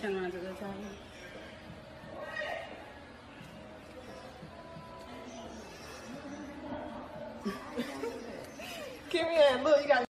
看看这个家里。Give me